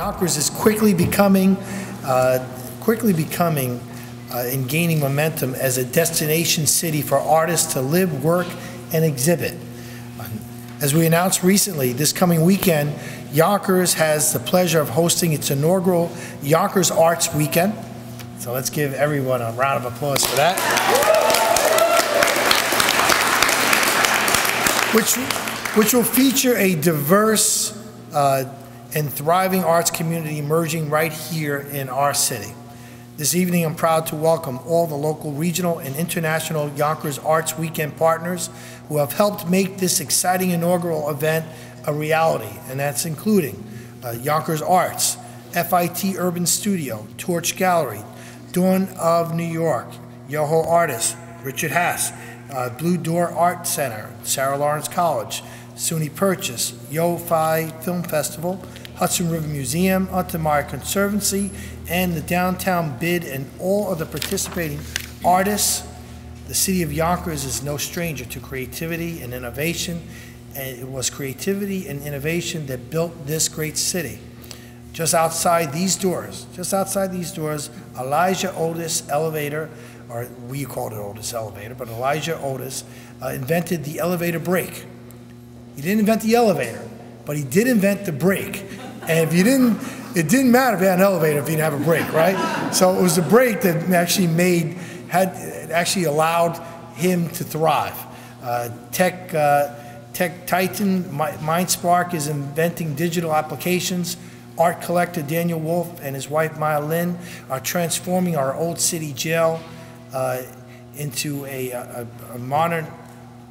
Yonkers is quickly becoming, uh, quickly becoming uh, and gaining momentum as a destination city for artists to live, work, and exhibit. As we announced recently, this coming weekend, Yonkers has the pleasure of hosting its inaugural Yonkers Arts Weekend. So let's give everyone a round of applause for that. Which, which will feature a diverse uh, and thriving arts community emerging right here in our city. This evening, I'm proud to welcome all the local, regional, and international Yonkers Arts Weekend partners who have helped make this exciting inaugural event a reality, and that's including uh, Yonkers Arts, FIT Urban Studio, Torch Gallery, Dawn of New York, Yoho Artist, Richard Haas, uh, Blue Door Art Center, Sarah Lawrence College, SUNY Purchase, Yo-Fi Film Festival, Hudson River Museum, Untermyer Conservancy, and the Downtown Bid and all of the participating artists. The city of Yonkers is no stranger to creativity and innovation, and it was creativity and innovation that built this great city. Just outside these doors, just outside these doors, Elijah Otis Elevator, or we called it Otis Elevator, but Elijah Otis uh, invented the elevator brake. He didn't invent the elevator, but he did invent the brake. And if you didn't, it didn't matter if you had an elevator if you didn't have a brake, right? So it was the brake that actually made, had actually allowed him to thrive. Uh, tech, uh, tech Titan, MindSpark is inventing digital applications. Art collector Daniel Wolf and his wife Maya Lin are transforming our old city jail uh, into a, a, a modern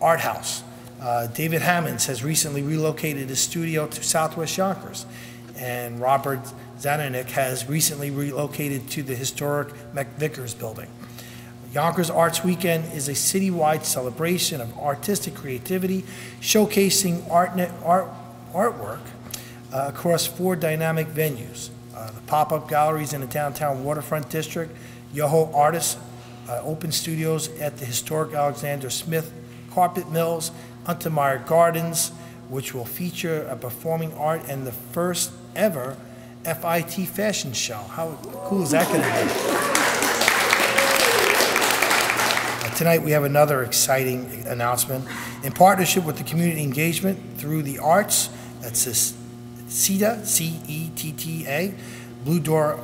art house. Uh, David Hammons has recently relocated his studio to Southwest Yonkers and Robert Zakanitch has recently relocated to the historic McVickers building. Yonkers Arts Weekend is a citywide celebration of artistic creativity, showcasing art, art artwork uh, across four dynamic venues. Uh, the pop-up galleries in the downtown waterfront district, Yoho Artists, uh, open studios at the historic Alexander Smith Carpet Mills, Untermyer Gardens, which will feature a performing art and the first ever FIT fashion show. How cool is that going to be? Uh, tonight we have another exciting announcement. In partnership with the community engagement through the arts, that's CETTA, C-E-T-T-A, Blue Door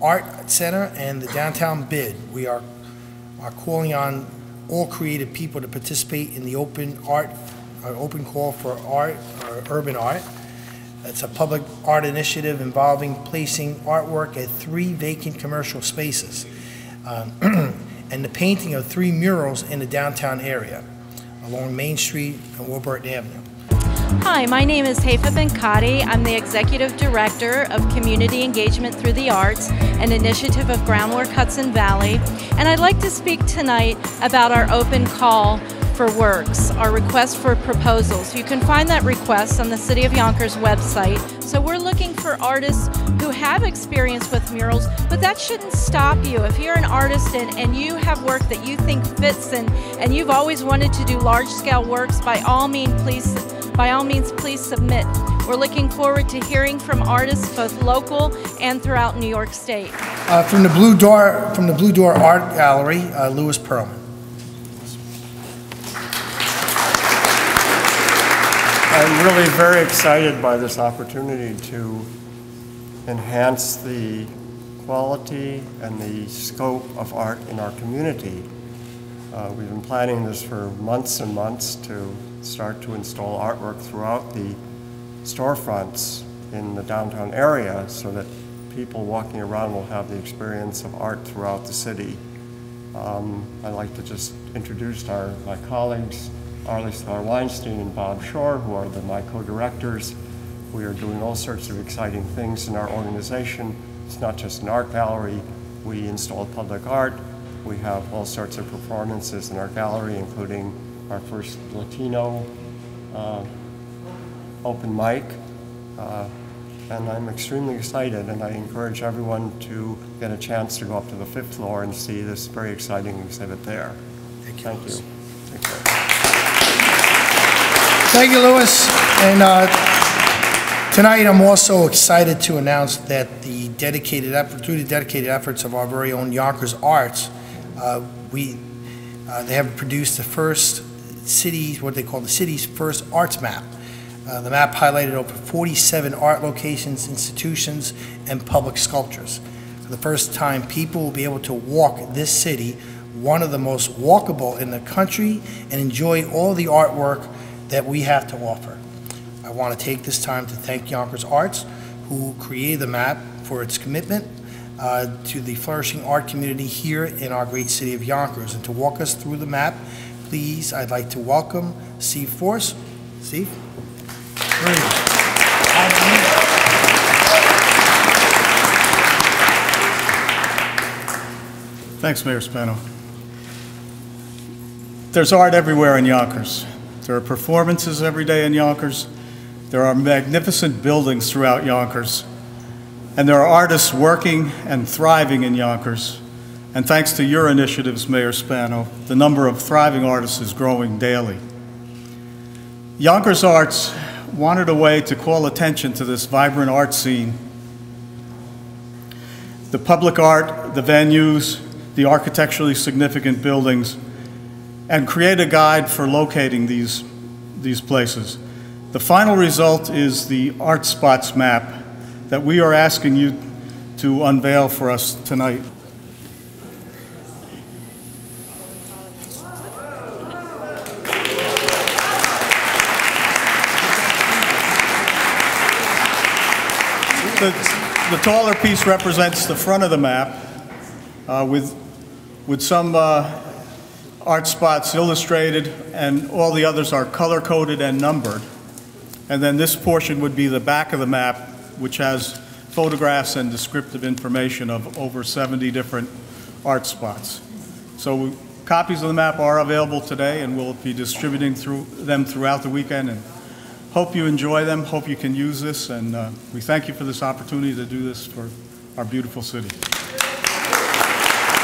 Art Center, and the Downtown Bid, we are, are calling on all creative people to participate in the open art, uh, open call for art, or urban art. It's a public art initiative involving placing artwork at three vacant commercial spaces um, and the painting of three murals in the downtown area along Main Street and Warburton Avenue. Hi, my name is Haifa Ben-Kadi. I'm the Executive Director of Community Engagement Through the Arts, an initiative of Groundwork Hudson Valley. And I'd like to speak tonight about our open call for works, our request for proposals. You can find that request on the City of Yonkers website. So we're looking for artists who have experience with murals, but that shouldn't stop you. If you're an artist and, and you have work that you think fits and, and you've always wanted to do large scale works, by all means please by all means please submit. We're looking forward to hearing from artists both local and throughout New York State. Uh, from the Blue Door from the Blue Door Art Gallery, uh, Louis Perlman. I'm really very excited by this opportunity to enhance the quality and the scope of art in our community. Uh, we've been planning this for months and months to start to install artwork throughout the storefronts in the downtown area so that people walking around will have the experience of art throughout the city. Um, I'd like to just introduce our, my colleagues Arlie Star Weinstein and Bob Shore, who are the, my co-directors. We are doing all sorts of exciting things in our organization. It's not just an art gallery. We install public art. We have all sorts of performances in our gallery, including our first Latino uh, open mic. Uh, and I'm extremely excited, and I encourage everyone to get a chance to go up to the fifth floor and see this very exciting exhibit there. Thank you. Thank you. Thank you. Thank you, Louis. And uh, Tonight, I'm also excited to announce that the dedicated effort, through the dedicated efforts of our very own Yonkers Arts, uh, we, uh, they have produced the first city, what they call the city's first arts map. Uh, The map highlighted over 47 art locations, institutions, and public sculptures. For the first time, people will be able to walk this city, one of the most walkable in the country, and enjoy all the artwork that we have to offer. I want to take this time to thank Yonkers Arts, who created the map, for its commitment uh, to the flourishing art community here in our great city of Yonkers. And to walk us through the map, please, I'd like to welcome Steve Force. Steve? Thanks, Mayor Spano. There's art everywhere in Yonkers. There are performances every day in Yonkers. There are magnificent buildings throughout Yonkers. And there are artists working and thriving in Yonkers. And thanks to your initiatives, Mayor Spano, the number of thriving artists is growing daily. Yonkers Arts wanted a way to call attention to this vibrant art scene. The public art, the venues, the architecturally significant buildings, and create a guide for locating these, these places. The final result is the Art Spots map that we are asking you to unveil for us tonight. The, the taller piece represents the front of the map uh, with, with some uh, art spots illustrated, and all the others are color-coded and numbered. And then this portion would be the back of the map, which has photographs and descriptive information of over 70 different art spots. So copies of the map are available today, and we'll be distributing through them throughout the weekend. And hope you enjoy them. Hope you can use this, and uh, we thank you for this opportunity to do this for our beautiful city.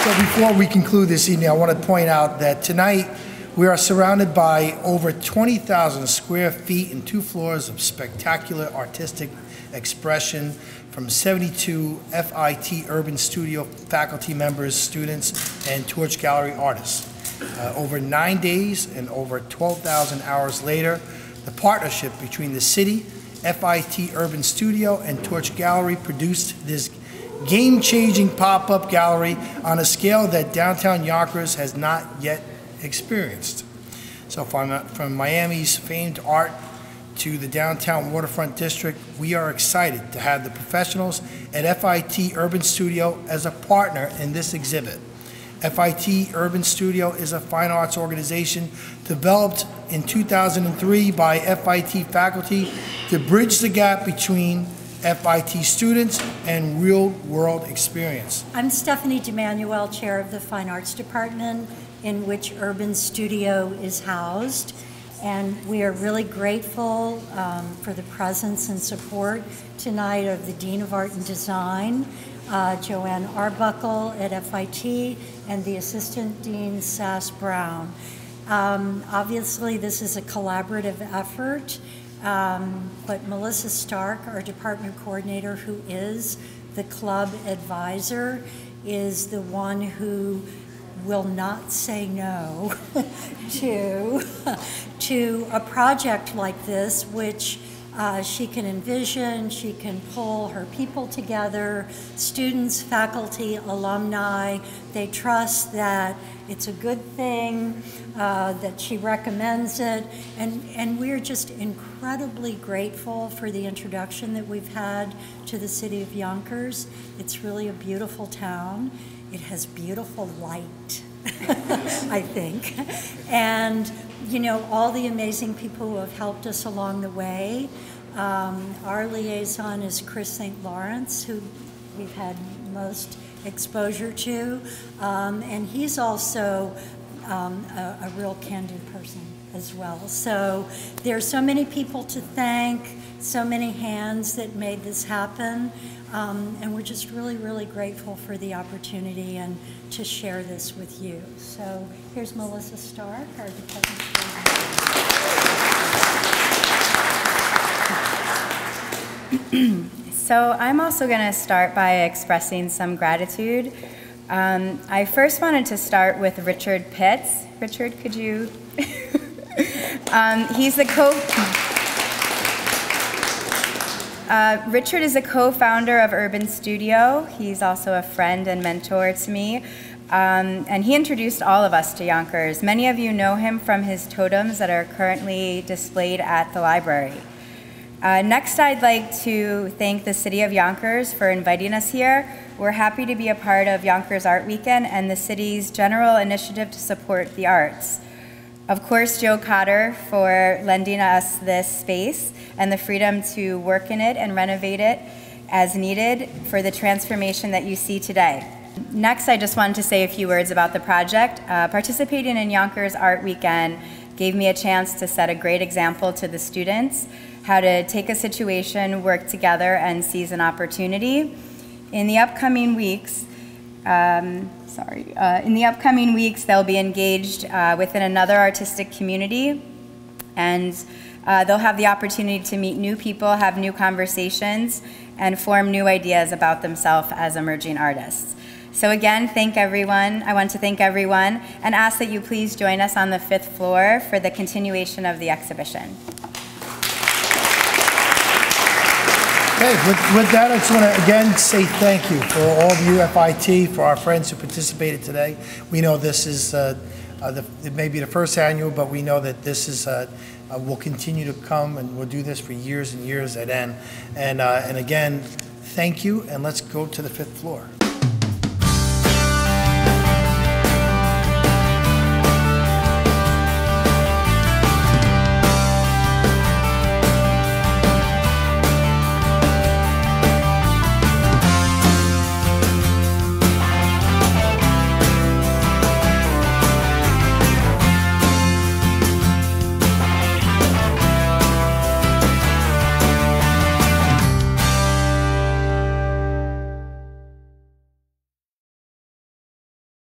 So before we conclude this evening, I want to point out that tonight we are surrounded by over 20,000 square feet and two floors of spectacular artistic expression from 72 FIT Urban Studio faculty members, students, and Torch Gallery artists. Uh, over nine days and over 12,000 hours later, the partnership between the city, FIT Urban Studio, and Torch Gallery produced this game-changing pop-up gallery on a scale that downtown Yonkers has not yet experienced. So from, from Miami's famed art to the downtown waterfront district, we are excited to have the professionals at FIT Urban Studio as a partner in this exhibit. FIT Urban Studio is a fine arts organization developed in 2003 by FIT faculty to bridge the gap between FIT students and real-world experience. I'm Stephanie DeManuel, Chair of the Fine Arts Department, in which Urban Studio is housed. And we are really grateful um, for the presence and support tonight of the Dean of Art and Design, uh, Joanne Arbuckle at FIT, and the Assistant Dean, Sass Brown. Um, obviously, this is a collaborative effort, um, but Melissa Stark, our department coordinator, who is the club advisor, is the one who will not say no to, to a project like this, which uh, she can envision, she can pull her people together, students, faculty, alumni. They trust that it's a good thing, uh, that she recommends it, and, and we're just incredibly grateful for the introduction that we've had to the city of Yonkers. It's really a beautiful town. It has beautiful light, I think. And, you know, all the amazing people who have helped us along the way. Um, our liaison is Chris St. Lawrence, who we've had most exposure to. Um, and he's also um, a, a real candid person as well. So there's so many people to thank, so many hands that made this happen. Um, and we're just really, really grateful for the opportunity and to share this with you. So here's Melissa Stark, our department So I'm also going to start by expressing some gratitude. Um, I first wanted to start with Richard Pitts. Richard, could you? um, he's the co. Uh, Richard is a co-founder of Urban Studio. He's also a friend and mentor to me. Um, and he introduced all of us to Yonkers. Many of you know him from his totems that are currently displayed at the library. Uh, next, I'd like to thank the City of Yonkers for inviting us here. We're happy to be a part of Yonkers Art Weekend and the city's general initiative to support the arts. Of course, Joe Cotter for lending us this space and the freedom to work in it and renovate it as needed for the transformation that you see today. Next, I just wanted to say a few words about the project. Uh, participating in Yonkers Art Weekend gave me a chance to set a great example to the students how to take a situation, work together, and seize an opportunity. In the upcoming weeks, um, sorry, uh, in the upcoming weeks, they'll be engaged uh, within another artistic community, and uh, they'll have the opportunity to meet new people, have new conversations, and form new ideas about themselves as emerging artists. So again, thank everyone. I want to thank everyone and ask that you please join us on the fifth floor for the continuation of the exhibition. Okay, with, with that, I just want to again say thank you for all of you, FIT, for our friends who participated today. We know this is, uh, uh, the, it may be the first annual, but we know that this is, uh, uh, will continue to come and we'll do this for years and years at end. And, uh, and again, thank you, and let's go to the fifth floor.